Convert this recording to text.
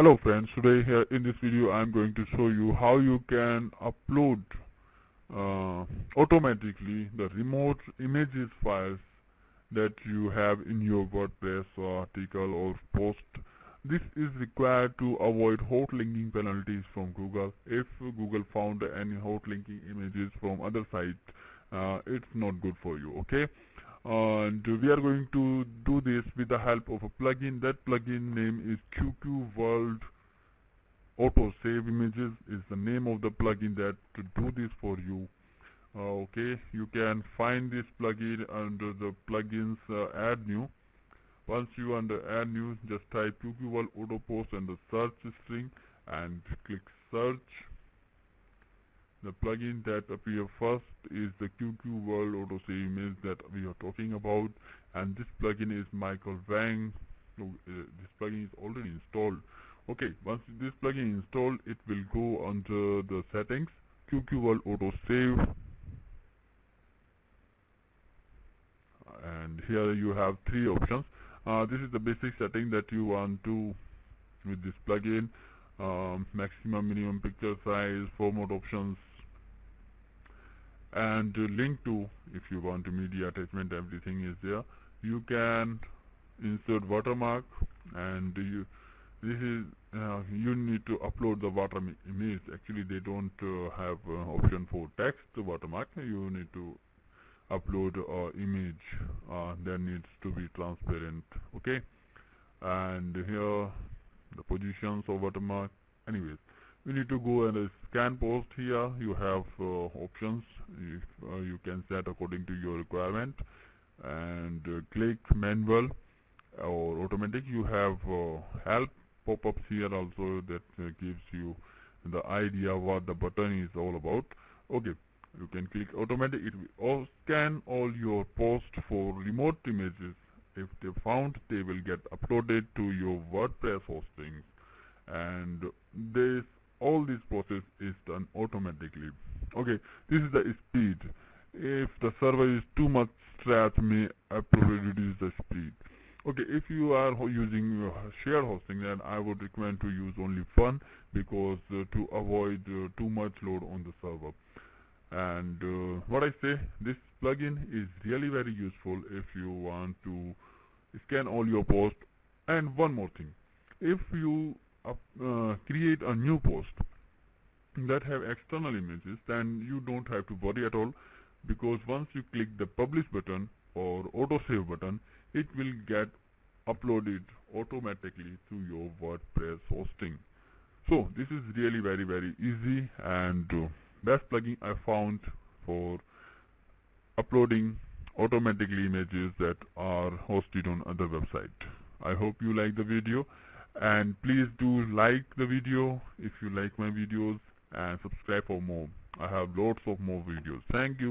Hello friends, today here in this video I am going to show you how you can upload uh, automatically the remote images files that you have in your WordPress article or post. This is required to avoid hot linking penalties from Google. If Google found any hot linking images from other sites, uh, it's not good for you, okay? And we are going to do this with the help of a plugin. That plugin name is QQ World Auto Save Images is the name of the plugin that to do this for you. Uh, okay you can find this plugin under the plugins uh, add new. Once you under add new just type QQ World Auto Post and the search string and click search the plugin that appear first is the QQ World Auto Save image that we are talking about and this plugin is Michael Wang. So, uh, this plugin is already installed. Okay, once this plugin is installed, it will go under the settings, QQ World Auto Save. And here you have three options. Uh, this is the basic setting that you want to with this plugin. Um, maximum minimum picture size, format options, and link to if you want to media attachment everything is there. You can insert watermark and you this is uh, you need to upload the watermark image actually they don't uh, have uh, option for text watermark. You need to upload uh, image that needs to be transparent okay? And here the positions of watermark anyways we need to go and uh, scan post here. You have uh, options. If, uh, you can set according to your requirement. And uh, click manual or automatic. You have uh, help pop-ups here also that gives you the idea what the button is all about. Okay. You can click automatic. It will scan all your posts for remote images. If they found they will get uploaded to your WordPress hosting. And this all this process is done automatically. Okay this is the speed. If the server is too much stretch may probably reduce the speed. Okay if you are using shared hosting then I would recommend to use only one because uh, to avoid uh, too much load on the server. And uh, what I say this plugin is really very useful if you want to scan all your posts. And one more thing if you uh, create a new post that have external images then you don't have to worry at all because once you click the publish button or auto save button it will get uploaded automatically to your WordPress hosting. So this is really very very easy and uh, best plugin I found for uploading automatically images that are hosted on other website. I hope you like the video and please do like the video if you like my videos and subscribe for more. I have lots of more videos. Thank you